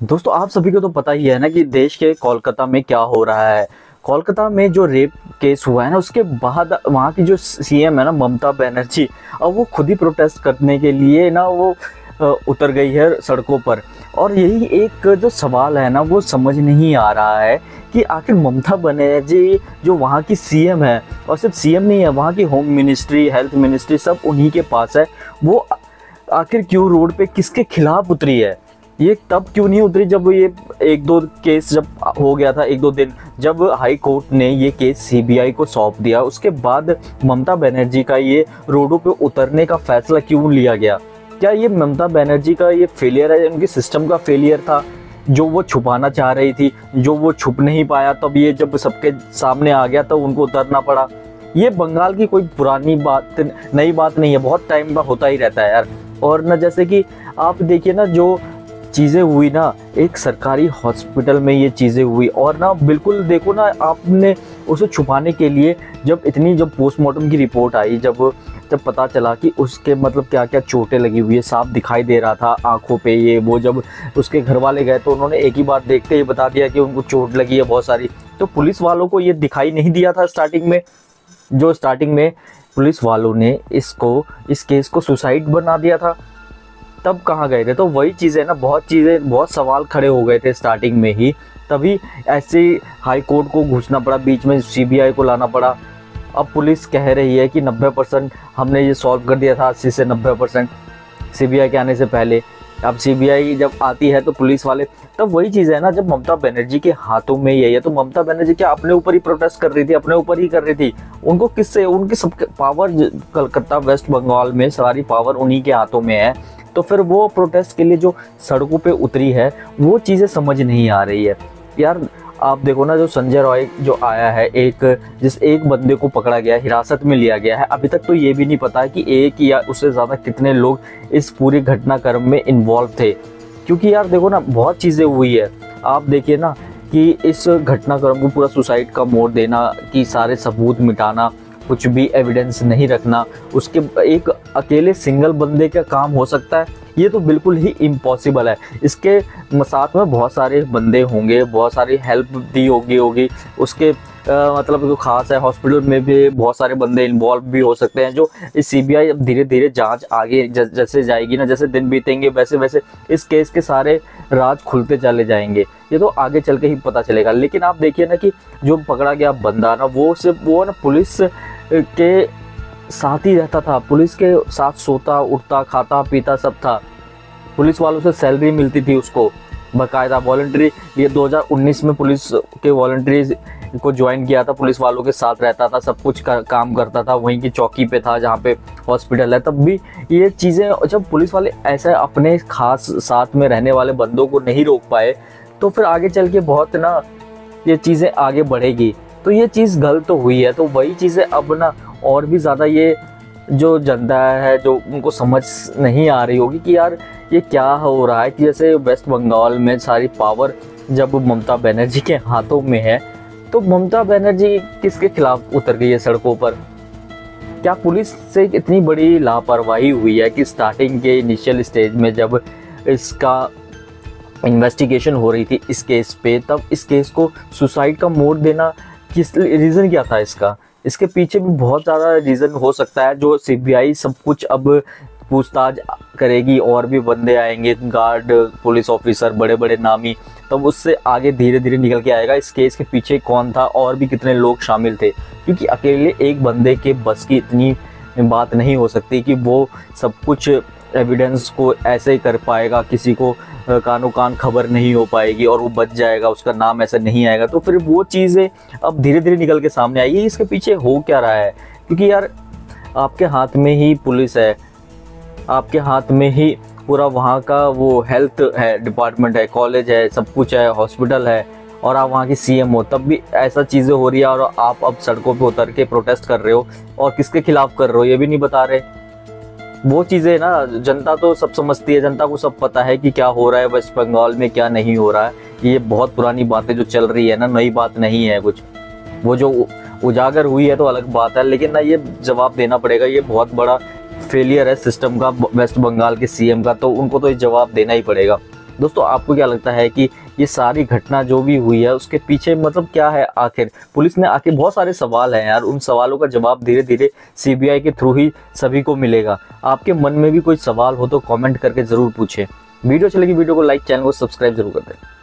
दोस्तों, आप सभी को तो पता ही है ना कि देश के कोलकाता में क्या हो रहा है। कोलकाता में जो रेप केस हुआ है ना, उसके बाद वहाँ की जो सीएम है ना, ममता बनर्जी, अब वो खुद ही प्रोटेस्ट करने के लिए ना वो उतर गई है सड़कों पर। और यही एक जो सवाल है ना, वो समझ नहीं आ रहा है कि आखिर ममता बनर्जी जो वहाँ की सीएम है, और सिर्फ़ सीएम नहीं है, वहाँ की होम मिनिस्ट्री हेल्थ मिनिस्ट्री सब उन्हीं के पास है, वो आखिर क्यों रोड पे किसके खिलाफ उतरी है? ये तब क्यों नहीं उतरी जब ये एक दो केस जब हो गया था, एक दो दिन, जब हाई कोर्ट ने ये केस सीबीआई को सौंप दिया, उसके बाद ममता बनर्जी का ये रोडों पे उतरने का फैसला क्यों लिया गया? क्या ये ममता बनर्जी का ये फेलियर है, उनके सिस्टम का फेलियर था, जो वो छुपाना चाह रही थी, जो वो छुप नहीं पाया, तब ये जब सबके सामने आ गया तो उनको उतरना पड़ा। ये बंगाल की कोई पुरानी बात नई बात नहीं है, बहुत टाइम का होता ही रहता है यार। और न जैसे कि आप देखिए ना, जो चीज़ें हुई ना, एक सरकारी हॉस्पिटल में ये चीज़ें हुई। और ना, बिल्कुल देखो ना, आपने उसे छुपाने के लिए जब इतनी, जब पोस्टमार्टम की रिपोर्ट आई, जब जब पता चला कि उसके मतलब क्या क्या चोटें लगी हुई है, साफ़ दिखाई दे रहा था आँखों पे ये, वो जब उसके घर वाले गए तो उन्होंने एक ही बार देखते ही बता दिया कि उनको चोट लगी है बहुत सारी। तो पुलिस वालों को ये दिखाई नहीं दिया था स्टार्टिंग में। जो स्टार्टिंग में पुलिस वालों ने इसको, इस केस को सुसाइड बना दिया था। तब कहाँ गए थे? तो वही चीज़ें ना, बहुत चीज़ें, बहुत सवाल खड़े हो गए थे स्टार्टिंग में ही। तभी ऐसे हाई कोर्ट को घुसना पड़ा, बीच में सीबीआई को लाना पड़ा। अब पुलिस कह रही है कि 90 परसेंट हमने ये सॉल्व कर दिया था, अस्सी से 90 परसेंट सी के आने से पहले। अब सीबीआई जब आती है तो पुलिस वाले, तब वही चीज़ है ना, जब ममता बनर्जी के हाथों में ये है। तो ममता बनर्जी क्या अपने ऊपर ही प्रोटेस्ट कर रही थी, अपने ऊपर ही कर रही थी? उनको किससे, उनकी सब पावर कलकत्ता वेस्ट बंगाल में सारी पावर उन्हीं के हाथों में है। तो फिर वो प्रोटेस्ट के लिए जो सड़कों पे उतरी है, वो चीज़ें समझ नहीं आ रही है। यार, आप देखो ना, जो संजय रॉय जो आया है, एक, जिस एक बंदे को पकड़ा गया हिरासत में लिया गया है, अभी तक तो ये भी नहीं पता है कि एक या उससे ज़्यादा कितने लोग इस पूरे घटनाक्रम में इन्वॉल्व थे। क्योंकि यार, देखो ना, बहुत चीज़ें हुई है। आप देखिए ना कि इस घटनाक्रम को पूरा सुसाइड का मोड़ देना, कि सारे सबूत मिटाना कुछ भी एविडेंस नहीं रखना उसके एक अकेले सिंगल बंदे का काम हो सकता है। ये तो बिल्कुल ही इम्पॉसिबल है। इसके साथ में बहुत सारे बंदे होंगे बहुत सारी हेल्प दी होगी होगी। उसके आ, मतलब जो खास है हॉस्पिटल में भी बहुत सारे बंदे इन्वॉल्व भी हो सकते हैं जो इस सीबीआई अब धीरे धीरे जाँच आगे जैसे जाएगी ना जैसे दिन बीतेंगे वैसे वैसे इस केस के सारे राज खुलते चले जाएँगे। ये तो आगे चल के ही पता चलेगा। लेकिन आप देखिए ना कि जो पकड़ा गया बंदा ना वो सिर्फ़ वो ना पुलिस के साथ ही रहता था। पुलिस के साथ सोता उठता खाता पीता सब था। पुलिस वालों से सैलरी मिलती थी उसको। बाकायदा वॉल्ट्री ये 2019 में पुलिस के वॉल्ट्री को ज्वाइन किया था। पुलिस वालों के साथ रहता था सब कुछ का, काम करता था। वहीं की चौकी पे था जहाँ पे हॉस्पिटल है। तब भी ये चीज़ें जब पुलिस वाले ऐसे अपने खास साथ में रहने वाले बंदों को नहीं रोक पाए तो फिर आगे चल के बहुत ना ये चीज़ें आगे बढ़ेगी। तो ये चीज़ गलत तो हुई है तो वही चीज़ें अब ना और भी ज़्यादा ये जो जनता है, जो उनको समझ नहीं आ रही होगी कि यार ये क्या हो रहा है कि जैसे वेस्ट बंगाल में सारी पावर जब ममता बनर्जी के हाथों में है तो ममता बनर्जी किसके खिलाफ उतर गई है सड़कों पर? क्या पुलिस से इतनी बड़ी लापरवाही हुई है कि स्टार्टिंग के इनिशियल स्टेज में जब इसका इन्वेस्टिगेशन हो रही थी इस केस पे, तब इस केस को सुसाइड का मोड़ देना किस रीज़न क्या था इसका? इसके पीछे भी बहुत ज़्यादा रीज़न हो सकता है, जो सीबीआई सब कुछ अब पूछताछ करेगी और भी बंदे आएँगे गार्ड पुलिस ऑफिसर बड़े बड़े नामी, तब उससे आगे धीरे धीरे निकल के आएगा। इस केस के पीछे कौन था और भी कितने लोग शामिल थे? क्योंकि अकेले एक बंदे के बस की इतनी बात नहीं हो सकती कि वो सब कुछ एविडेंस को ऐसे ही कर पाएगा, किसी को कानो कान खबर नहीं हो पाएगी और वो बच जाएगा, उसका नाम ऐसा नहीं आएगा। तो फिर वो चीज़ें अब धीरे धीरे निकल के सामने आएगी इसके पीछे हो क्या रहा है? क्योंकि यार, आपके हाथ में ही पुलिस है। आपके हाथ में ही पूरा वहाँ का वो हेल्थ है डिपार्टमेंट है कॉलेज है, सब कुछ है हॉस्पिटल है और आप वहाँ की सीएम हो। तब भी ऐसा चीज़ें हो रही है और आप अब सड़कों पर उतर के प्रोटेस्ट कर रहे हो और किसके खिलाफ कर रहे हो, ये भी नहीं बता रहे। वो चीज़ें ना, जनता तो सब समझती है, जनता को सब पता है कि क्या हो रहा है वेस्ट बंगाल में, क्या नहीं हो रहा है। ये बहुत पुरानी बातें जो चल रही है ना, नई बात नहीं है कुछ। वो जो उजागर हुई है तो अलग बात है, लेकिन ना ये जवाब देना पड़ेगा, ये बहुत बड़ा फेलियर है सिस्टम का, वेस्ट बंगाल के सीएम का तो उनको तो ये जवाब देना ही पड़ेगा। दोस्तों, आपको क्या लगता है कि ये सारी घटना जो भी हुई है, उसके पीछे मतलब क्या है आखिर? पुलिस ने आखिर बहुत सारे सवाल हैं यार, उन सवालों का जवाब धीरे धीरे सीबीआई के थ्रू ही सभी को मिलेगा। आपके मन में भी कोई सवाल हो तो कमेंट करके ज़रूर पूछें। वीडियो चलेगी वीडियो को लाइक चैनल को सब्सक्राइब ज़रूर कर दें।